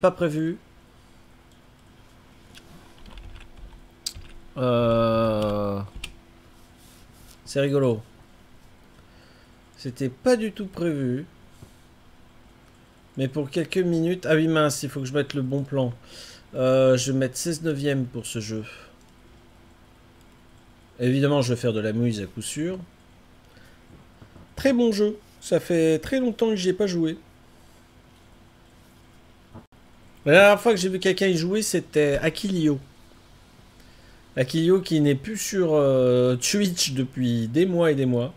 Pas prévu. Euh... C'est rigolo. C'était pas du tout prévu. Mais pour quelques minutes... Ah oui mince, il faut que je mette le bon plan. Euh, je vais mettre 16 neuvième pour ce jeu. Évidemment, je vais faire de la mouise à coup sûr. Très bon jeu. Ça fait très longtemps que j'y ai pas joué. La dernière fois que j'ai vu quelqu'un y jouer, c'était Akilio. Akilio qui n'est plus sur euh, Twitch depuis des mois et des mois.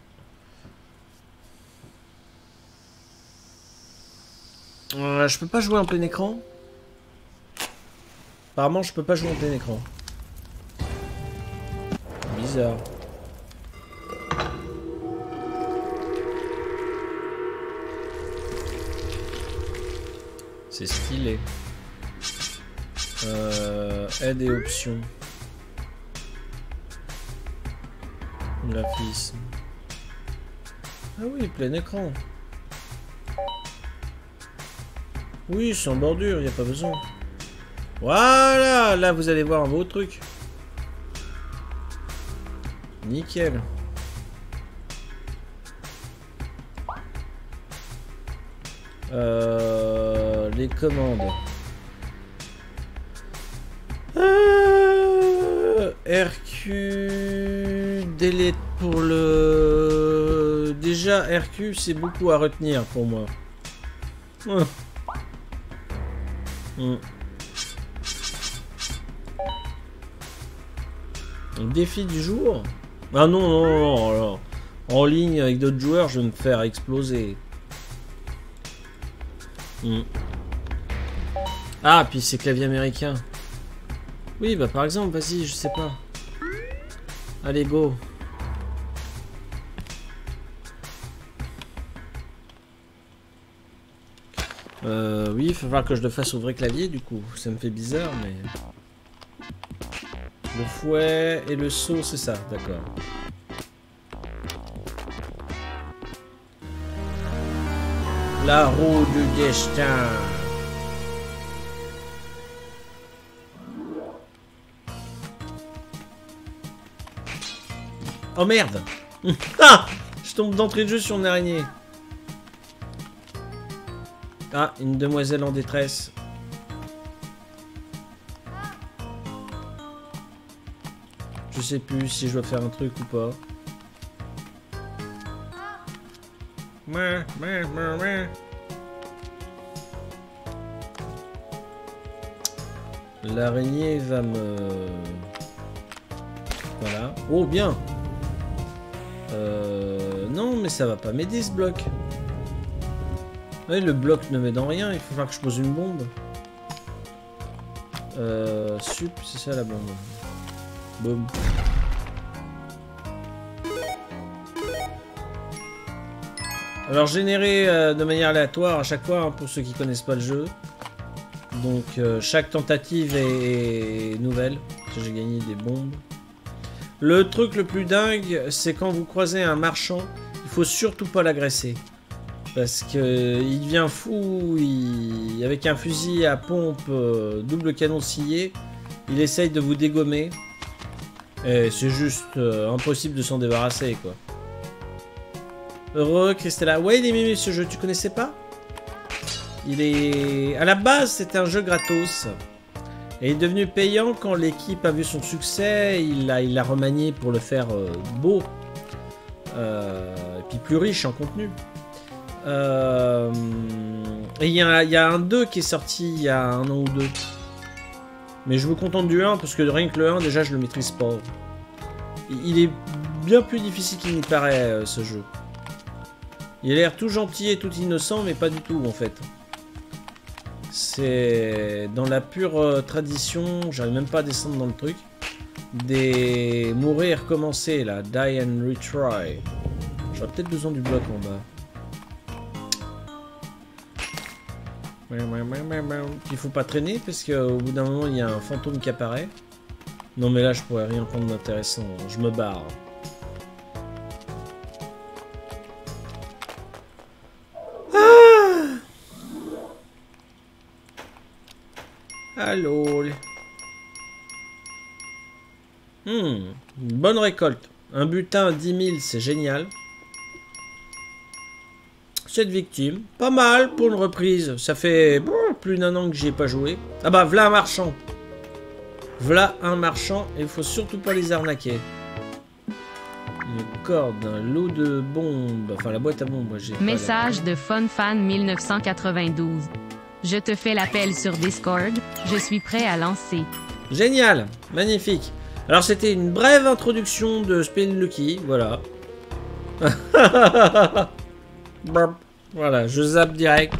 Euh, je peux pas jouer en plein écran? Apparemment, je peux pas jouer en plein écran. Bizarre. C'est stylé. Euh, aide et options. Graphisme. Ah oui, plein écran. Oui, sans bordure, il n'y a pas besoin. Voilà, là vous allez voir un beau truc. Nickel. Euh, les commandes. RQ delete pour le déjà RQ c'est beaucoup à retenir pour moi. Hum. Hum. Défi du jour? Ah non, non, non, non, En ligne avec d'autres joueurs, je vais me faire exploser. Hum. Ah, puis c'est clavier américain. Oui, bah par exemple, vas-y, je sais pas. Allez, go. Euh, oui, il va falloir que je le fasse au vrai clavier, du coup. Ça me fait bizarre, mais... Le fouet et le saut, c'est ça, d'accord. La roue du destin. Oh merde Ah Je tombe d'entrée de jeu sur une araignée. Ah, une demoiselle en détresse. Je sais plus si je dois faire un truc ou pas. L'araignée va me... Voilà. Oh, bien euh, Non, mais ça va pas m'aider ce bloc. le bloc ne m'aide en rien. Il faut faire que je pose une bombe. Euh, sup, c'est ça la bombe. Boum. Alors générer euh, de manière aléatoire à chaque fois hein, pour ceux qui connaissent pas le jeu. Donc euh, chaque tentative est, nouvelle. J'ai gagné des bombes. Le truc le plus dingue, c'est quand vous croisez un marchand, il faut surtout pas l'agresser. Parce que il devient fou, avec un fusil à pompe euh, double canon scié, il essaye de vous dégommer. Et c'est juste impossible de s'en débarrasser quoi. Heureux, Christella. Ouais, il est mimi ce jeu, tu connaissais pas? Il est... À la base, c'était un jeu gratos. Et il est devenu payant quand l'équipe a vu son succès. Il l'a il remanié pour le faire euh, beau. Euh, et puis plus riche en contenu. Euh, et il y, a un 2 qui est sorti il y a un an ou deux. Mais je me contente du 1 parce que rien que le 1, déjà, je le maîtrise pas. Il est bien plus difficile qu'il n'y paraît, ce jeu. Il a l'air tout gentil et tout innocent, mais pas du tout en fait. C'est dans la pure euh, tradition, j'arrive même pas à descendre dans le truc, des mourir recommencer là, die and retry. J'aurais peut-être besoin du bloc en bas. Il faut pas traîner parce qu'au bout d'un moment il y a un fantôme qui apparaît. Non mais là je pourrais rien prendre d'intéressant, je me barre. Allô. Hmm, une bonne récolte. Un butin à 10 000, c'est génial. Cette victime, pas mal pour une reprise. Ça fait plus d'un an que j'y ai pas joué. Ah bah, voilà un marchand. Voilà un marchand, et il faut surtout pas les arnaquer. Une corde, un lot de bombes. Enfin, la boîte à bombes, j'ai. Message de FunFan 1992. Je te fais l'appel sur Discord. Je suis prêt à lancer. Génial, magnifique. Alors c'était une brève introduction de Spin Lucky, voilà. Voilà, je zappe direct.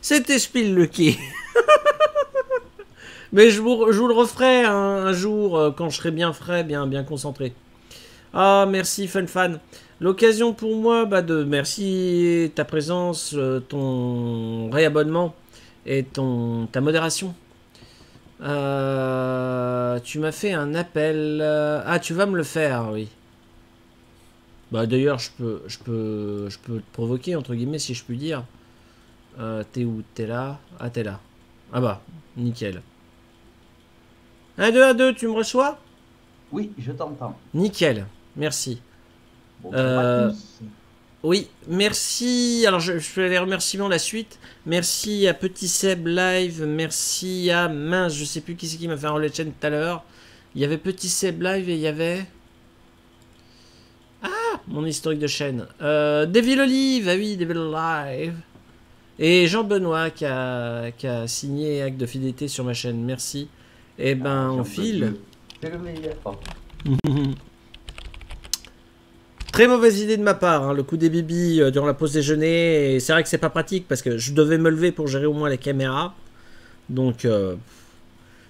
C'était Spin Lucky. Mais je vous, le referai un, un jour euh, quand je serai bien frais, bien, concentré. Ah, merci FunFan. L'occasion pour moi bah, de merci ta présence, euh, ton réabonnement et ton ta modération. Euh, tu m'as fait un appel. euh, Ah, tu vas me le faire, oui. Bah d'ailleurs, je peux, je peux, je peux te provoquer entre guillemets si je puis dire. Euh, t'es où? T'es là? Ah, t'es là. Ah bah, nickel. 1, 2, 1, 2, tu me reçois? Oui, je t'entends. Nickel, merci. Bon, Euh. Oui, merci. Alors, je, je fais les remerciements la suite. Merci à Petit Seb Live. Merci à mince, je sais plus qui c'est qui m'a fait un relais de chaîne tout à l'heure. Il y avait Petit Seb Live et il y avait. Ah, mon historique de chaîne. Euh, Devil Olive, ah oui, Devil Live. Et Jean Benoît qui a, qui a signé acte de fidélité sur ma chaîne. Merci. Et ben, Ah, on file. peux plus. C'est le meilleur. Très mauvaise idée de ma part, hein, le coup des bibis euh, durant la pause déjeuner. C'est vrai que c'est pas pratique parce que je devais me lever pour gérer au moins la caméra. Donc, euh,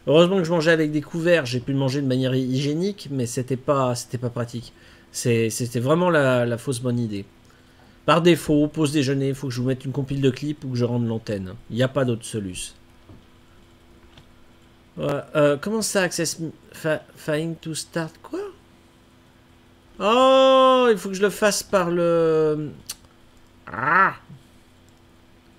heureusement que je mangeais avec des couverts, j'ai pu le manger de manière hy- hygiénique, mais c'était pas, pas pratique. C'était vraiment la, fausse bonne idée. Par défaut, pause déjeuner, il faut que je vous mette une compile de clips ou que je rende l'antenne. Il n'y a pas d'autre. Ouais, euh, comment ça, Access Fine to Start Quoi? Oh, il faut que je le fasse par le. Ah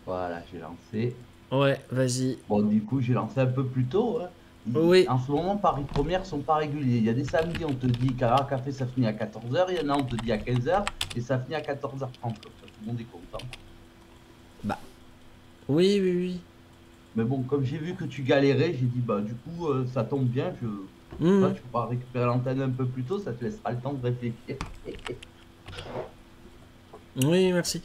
Voilà, j'ai lancé. Ouais, vas-y. Bon, du coup, j'ai lancé un peu plus tôt. hein. Oui. En ce moment, Paris Première sont pas réguliers. Il y a des samedis, on te dit qu'à Café, ça finit à 14h. Il y en a, on te dit à 15h. Et ça finit à 14h30. Tout le monde est content. Oui, oui, oui. Mais bon, comme j'ai vu que tu galérais, j'ai dit, bah, du coup, euh, ça tombe bien. Je... Toi, tu pourras récupérer l'antenne un peu plus tôt. Ça te laissera le temps de réfléchir. Oui, merci.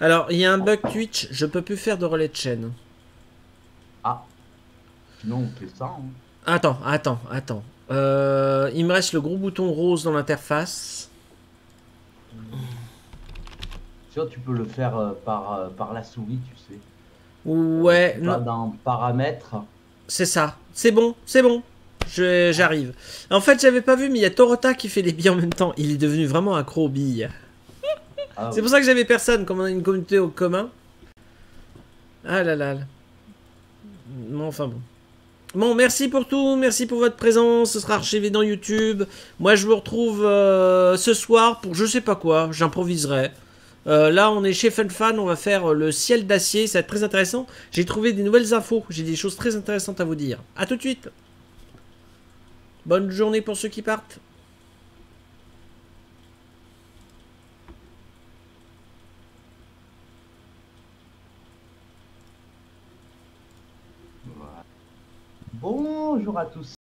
Alors, il y a un bug Twitch, je peux plus faire de relais de chaîne. ah. Sinon, on fait ça. hein. Attends, attends, attends. Euh, il me reste le gros bouton rose dans l'interface. Tu peux le faire euh, par, euh, par la souris, tu sais. Ouais, Tu non, dans paramètres. c'est ça. C'est bon, c'est bon. Je- J'arrive. En fait, j'avais pas vu, mais il y a Torota qui fait les billes en même temps. Il est devenu vraiment accro aux billes. Ah, C'est pour ça que j'avais personne, comme on a une communauté au commun. Ah là là. là. Bon, enfin bon. Bon, merci pour tout, merci pour votre présence. Ce sera archivé dans YouTube. Moi, je vous retrouve euh, ce soir pour je sais pas quoi. J'improviserai. Euh, là, on est chez FunFan. On va faire euh, le ciel d'acier. Ça va être très intéressant. J'ai trouvé des nouvelles infos. J'ai des choses très intéressantes à vous dire. À tout de suite. Bonne journée pour ceux qui partent. Bonjour à tous.